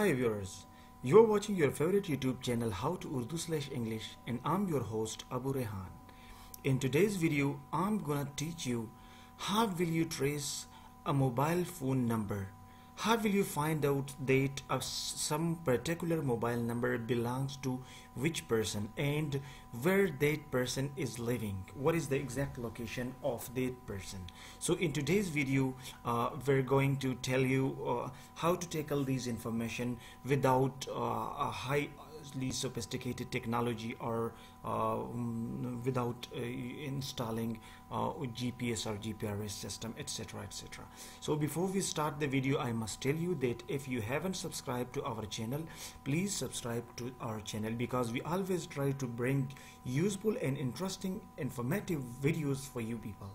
Hi viewers, you're watching your favorite YouTube channel How to Urdu slash English and I'm your host Abu Rehan. In today's video, I'm gonna teach you how will you trace a mobile phone number how will you find out that some particular mobile number belongs to which person and where that person is living? What is the exact location of that person? So in today's video uh, we're going to tell you uh, how to tackle these information without uh, a high sophisticated technology or uh, mm, without uh, installing uh, GPS or GPRS system etc etc so before we start the video I must tell you that if you haven't subscribed to our channel please subscribe to our channel because we always try to bring useful and interesting informative videos for you people.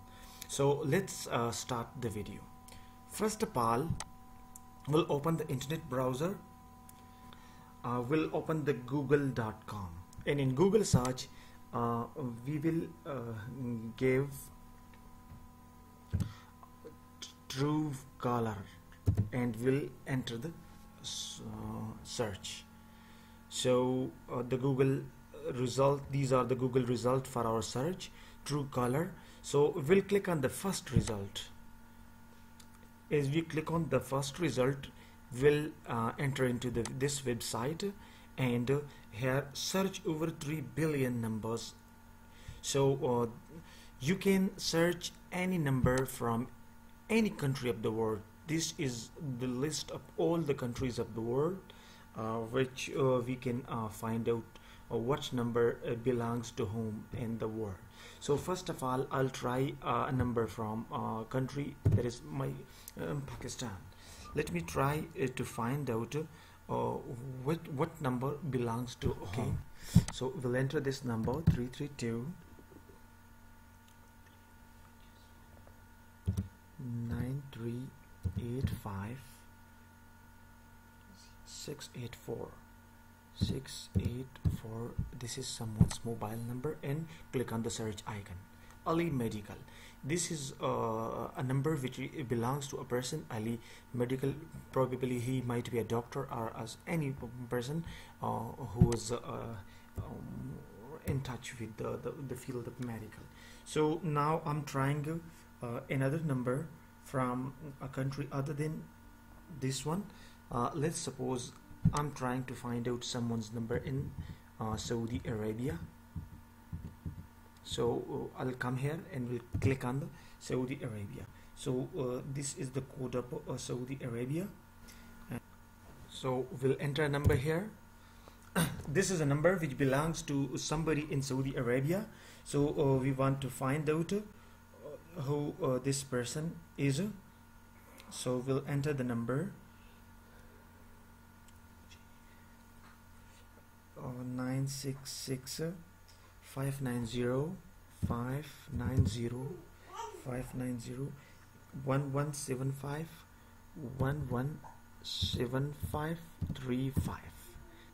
So let's uh, start the video. First of all we'll open the internet browser uh, we'll open the google.com and in google search uh, we will uh, give true color and we'll enter the uh, search. So uh, the google result these are the google result for our search Truecaller so we'll click on the first result. As we click on the first result will uh, enter into the, this website and uh, here search over 3 billion numbers. So uh, you can search any number from any country of the world. This is the list of all the countries of the world uh, which uh, we can uh, find out what number belongs to whom in the world. So first of all I'll try a number from a country that is my um, Pakistan let me try uh, to find out uh, what what number belongs to okay so we'll enter this number 332 9385 684 684 this is someone's mobile number and click on the search icon Ali Medical. This is uh, a number which belongs to a person. Ali medical probably he might be a doctor or as any person uh, who is uh, um, in touch with the, the, the, field of medical. So now I'm trying uh, another number from a country other than this one. Uh, let's suppose I'm trying to find out someone's number in uh, Saudi Arabia so uh, I'll come here and we'll click on the Saudi Arabia. So uh, this is the code of uh, Saudi Arabia. So we'll enter a number here. This is a number which belongs to somebody in Saudi Arabia. So uh, we want to find out uh, who uh, this person is. So we'll enter the number. 966 590 590 590 1175 117535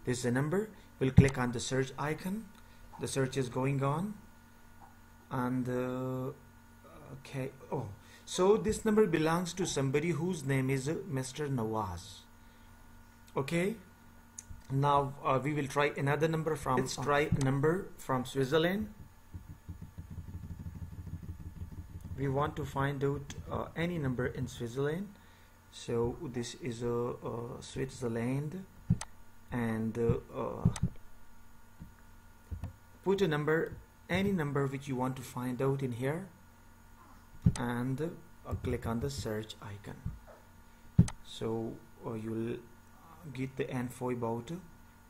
this is the number. We'll click on the search icon. The search is going on. And uh, okay oh. So this number belongs to somebody whose name is Mr. Nawaz. Okay now uh, we will try another number from let's try a number from Switzerland. We want to find out uh, any number in Switzerland. So this is a uh, uh, Switzerland and uh, uh, put a number any number which you want to find out in here and click on the search icon. So you'll get the info about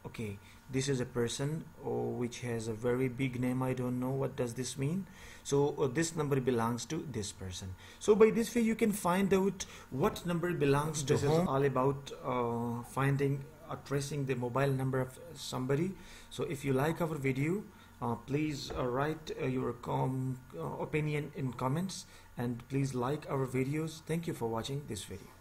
okay this is a person oh, which has a very big name I don't know what does this mean. So uh, this number belongs to this person. So by this way you can find out what number belongs to this whom. is all about uh, finding or tracing the mobile number of somebody. So if you like our video uh, please uh, write uh, your uh, opinion in comments and please like our videos. Thank you for watching this video